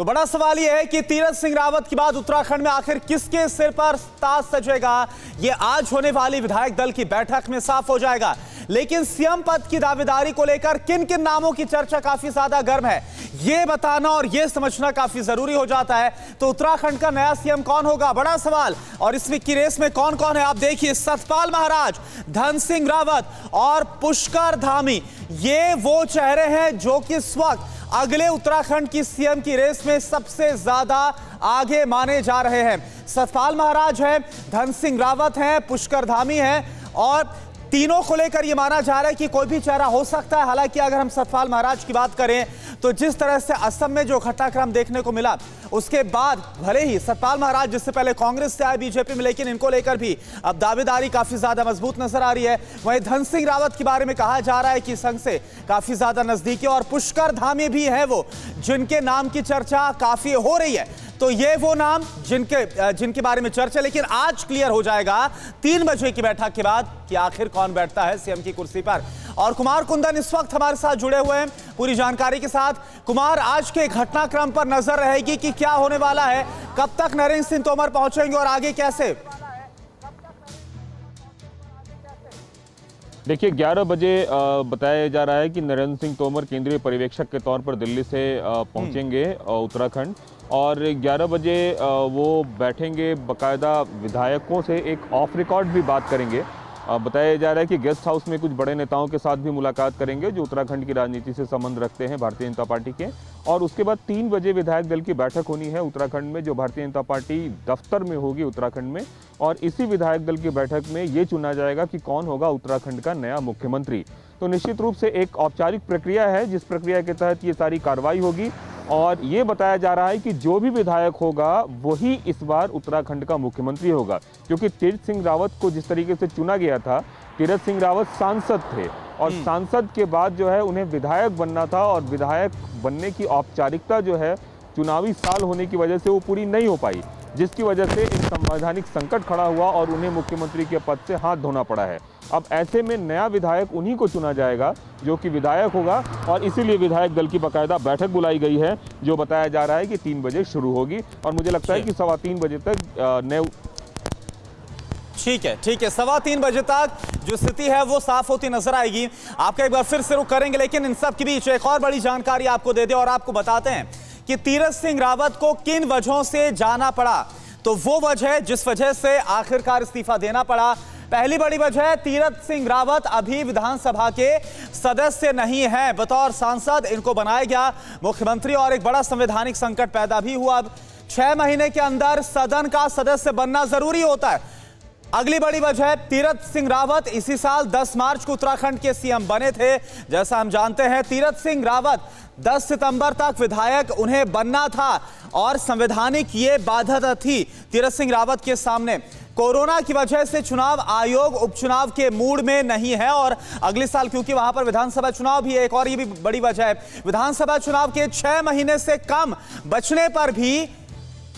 तो बड़ा सवाल यह है कि तीरथ सिंह रावत की बाद उत्तराखंड में आखिर किसके सिर पर ताज सजेगा? यह आज होने वाली विधायक दल की बैठक में साफ़ हो जाएगा। लेकिन सीएम पद की दावेदारी को लेकर किन किन नामों की चर्चा काफ़ी ज़्यादा गर्म है? यह बताना और यह समझना काफ़ी ज़रूरी हो जाता है। तो उत्तराखंड का नया सीएम कौन होगा? बड़ा सवाल। और इस की रेस में कौन कौन है? आप देखिए, सतपाल महाराज, धन सिंह रावत और पुष्कर धामी। ये वो चेहरे हैं जो कि इस वक्त अगले उत्तराखंड की सीएम की रेस में सबसे ज़्यादा आगे माने जा रहे हैं। सतपाल महाराज हैं, धन सिंह रावत हैं, पुष्कर धामी हैं और तीनों को लेकर यह माना जा रहा है कि कोई भी चेहरा हो सकता है। हालाँकि अगर हम सतपाल महाराज की बात करें तो जिस तरह से असम में जो घटनाक्रम देखने को मिला, उसके बाद भले ही सतपाल महाराज जिससे पहले कांग्रेस से आए, बीजेपी में, लेकिन इनको लेकर भी अब दावेदारी काफ़ी ज़्यादा मज़बूत नज़र आ रही है। वहीं धन सिंह रावत के बारे में कहा जा रहा है कि संघ से काफ़ी ज़्यादा नजदीकी और पुष्कर धामी भी है वो, जिनके नाम की चर्चा काफ़ी हो रही है। तो ये वो नाम जिनके जिनके बारे में चर्चा, लेकिन आज क्लियर हो जाएगा तीन बजे की बैठक के बाद कि आखिर कौन बैठता है सीएम की कुर्सी पर। और कुमार कुंदन इस वक्त हमारे साथ जुड़े हुए हैं पूरी जानकारी के साथ। कुमार, आज के घटनाक्रम पर नज़र रहेगी कि क्या होने वाला है, कब तक नरेंद्र सिंह तोमर पहुँचेंगे और आगे कैसे? देखिए 11 बजे बताया जा रहा है कि नरेंद्र सिंह तोमर केंद्रीय पर्यवेक्षक के तौर पर दिल्ली से पहुँचेंगे उत्तराखंड। और 11 बजे वो बैठेंगे बकायदा विधायकों से एक ऑफ़ रिकॉर्ड भी बात करेंगे। बताया जा रहा है कि गेस्ट हाउस में कुछ बड़े नेताओं के साथ भी मुलाकात करेंगे, जो उत्तराखंड की राजनीति से संबंध रखते हैं भारतीय जनता पार्टी के। और उसके बाद तीन बजे विधायक दल की बैठक होनी है उत्तराखंड में, जो भारतीय जनता पार्टी दफ्तर में होगी उत्तराखंड में। और इसी विधायक दल की बैठक में ये चुना जाएगा कि कौन होगा उत्तराखंड का नया मुख्यमंत्री। तो निश्चित रूप से एक औपचारिक प्रक्रिया है, जिस प्रक्रिया के तहत ये सारी कार्रवाई होगी। और ये बताया जा रहा है कि जो भी विधायक होगा वही इस बार उत्तराखंड का मुख्यमंत्री होगा क्योंकि तीर्थ सिंह रावत को जिस तरीके से चुना गया था तीरथ सिंह रावत सांसद थे और हम्म। सांसद के बाद जो है उन्हें विधायक बनना था और विधायक बनने की औपचारिकता जो है चुनावी साल होने की वजह से वो पूरी नहीं हो पाई जिसकी वजह से एक संवैधानिक संकट खड़ा हुआ और उन्हें मुख्यमंत्री के पद से हाथ धोना पड़ा है अब ऐसे में नया विधायक उन्हीं को चुना जाएगा जो कि विधायक होगा और इसीलिए विधायक दल की बाकायदा बैठक बुलाई गई है जो बताया जा रहा है कि तीन बजे शुरू होगी और मुझे लगता है कि सवा तीन बजे तक नए ठीक है ठीक है सवा तीन बजे तक जो स्थिति है वो साफ़ होती नज़र आएगी। आपका एक बार फिर से रुक करेंगे लेकिन इन सब के बीच एक और बड़ी जानकारी आपको दे दे और आपको बताते हैं कि तीरथ सिंह रावत को किन वजहों से जाना पड़ा। तो वो वजह जिस वजह से आखिरकार इस्तीफा देना पड़ा। पहली बड़ी वजह तीरथ सिंह रावत अभी विधानसभा के सदस्य नहीं है। बतौर सांसद इनको बनाया गया। मुख्यमंत्री और एक बड़ा संवैधानिक संकट पैदा भी हुआ। अब छह महीने के अंदर सदन का सदस्य बनना ज़रूरी होता है। अगली बड़ी वजह तीरथ सिंह रावत इसी साल 10 मार्च को उत्तराखंड के सीएम बने थे। जैसा हम जानते हैं, तीरथ सिंह रावत 10 सितंबर तक विधायक उन्हें बनना था और संवैधानिक ये बाधा थी तीरथ सिंह रावत के सामने। कोरोना की वजह से चुनाव आयोग उपचुनाव के मूड में नहीं है और अगले साल, क्योंकि वहाँ पर विधानसभा चुनाव भी एक और ये भी बड़ी वजह है। विधानसभा चुनाव के छह महीने से कम बचने पर भी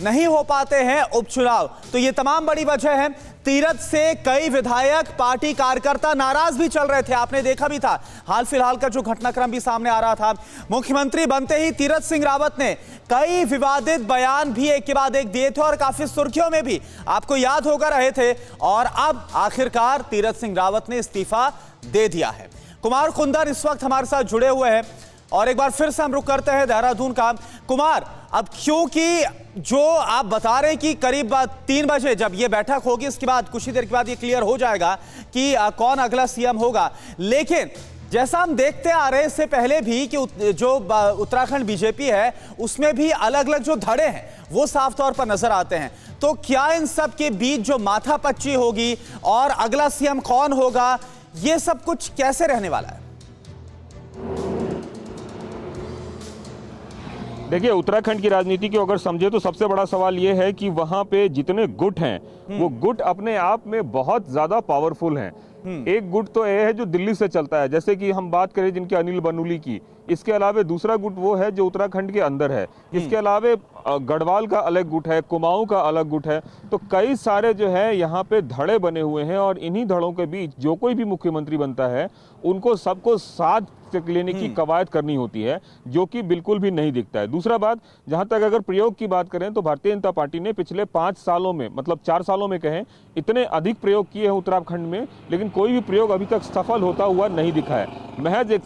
नहीं हो पाते हैं उपचुनाव। तो ये तमाम बड़ी वजह है। तीरथ से कई विधायक, पार्टी कार्यकर्ता नाराज़ भी चल रहे थे, आपने देखा भी था। हाल फ़िलहाल का जो घटनाक्रम भी सामने आ रहा था, मुख्यमंत्री बनते ही तीरथ सिंह रावत ने कई विवादित बयान भी एक के बाद एक दिए थे और काफ़ी सुर्खियों में भी आपको याद होकर रहे थे। और अब आखिरकार तीरथ सिंह रावत ने इस्तीफा दे दिया है। कुमार कुंदर इस वक्त हमारे साथ जुड़े हुए हैं। और एक बार फिर से हम रुक करते हैं देहरादून का। कुमार, अब क्योंकि जो आप बता रहे हैं कि करीब तीन बजे जब ये बैठक होगी, इसके बाद, कुछ ही देर के बाद ये क्लियर हो जाएगा कि कौन अगला सीएम होगा। लेकिन, जैसा हम देखते आ रहे हैं, इससे पहले भी कि जो उत्तराखंड बीजेपी है, उसमें भी अलग अलग जो धड़े हैं, वो साफ़ तौर पर नज़र आते हैं। तो क्या इन सब के बीच जो माथा पच्ची होगी और अगला सीएम कौन होगा, ये सब कुछ कैसे रहने वाला है? देखिए उत्तराखंड की राजनीति को अगर समझे तो सबसे बड़ा सवाल ये है कि वहाँ पे जितने गुट हैं वो हम्म। गुट अपने आप में बहुत ज़्यादा पावरफुल हैं हम्म। एक गुट तो यह है जो दिल्ली से चलता है जैसे कि हम बात करें जिनके अनिल बनूली की इसके अलावा दूसरा गुट वो है जो उत्तराखंड के अंदर है हम्म। इसके अलावा गढ़वाल का अलग गुट है कुमाऊं का अलग गुट है तो कई सारे जो है यहाँ पे धड़े बने हुए हैं और इन्हीं धड़ों के बीच जो कोई भी मुख्यमंत्री बनता है उनको सबको साथ तक लेने की कवायद करनी होती है जो कि बिल्कुल भी नहीं दिखता है। दूसरा बात जहाँ तक अगर प्रयोग की बात करें तो भारतीय जनता पार्टी ने पिछले पाँच सालों में मतलब चार सालों में कहें इतने अधिक प्रयोग किए हैं उत्तराखंड में लेकिन कोई भी प्रयोग अभी तक सफल होता हुआ नहीं दिखा है। महज एक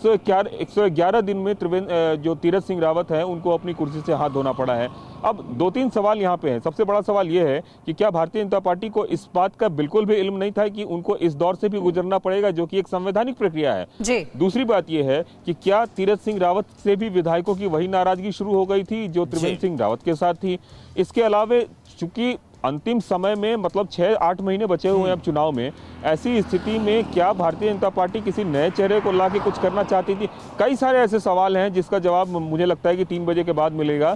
सौ ग्यारह दिन में त्रिवेंद्र जो तीरथ सिंह रावत है उनको अपनी कुर्सी से हाथ धोना पड़ा है। अब दो तीन सवाल यहाँ पे हैं। सबसे बड़ा सवाल ये है कि क्या भारतीय जनता पार्टी को इस बात का बिल्कुल भी इल्म नहीं था कि उनको इस दौर से भी गुजरना पड़ेगा जो कि एक संवैधानिक प्रक्रिया है? जी। दूसरी बात यह है कि क्या तीरथ सिंह रावत से भी विधायकों की वही नाराज़गी शुरू हो गई थी जो त्रिवेंद्र सिंह रावत के साथ थी? इसके अलावे चूँकि अंतिम समय में मतलब छह आठ महीने बचे हुए हैं अब चुनाव में ऐसी स्थिति में क्या भारतीय जनता पार्टी किसी नए चेहरे को ला के कुछ करना चाहती थी? कई सारे ऐसे सवाल हैं जिसका जवाब मुझे लगता है कि तीन बजे के बाद मिलेगा।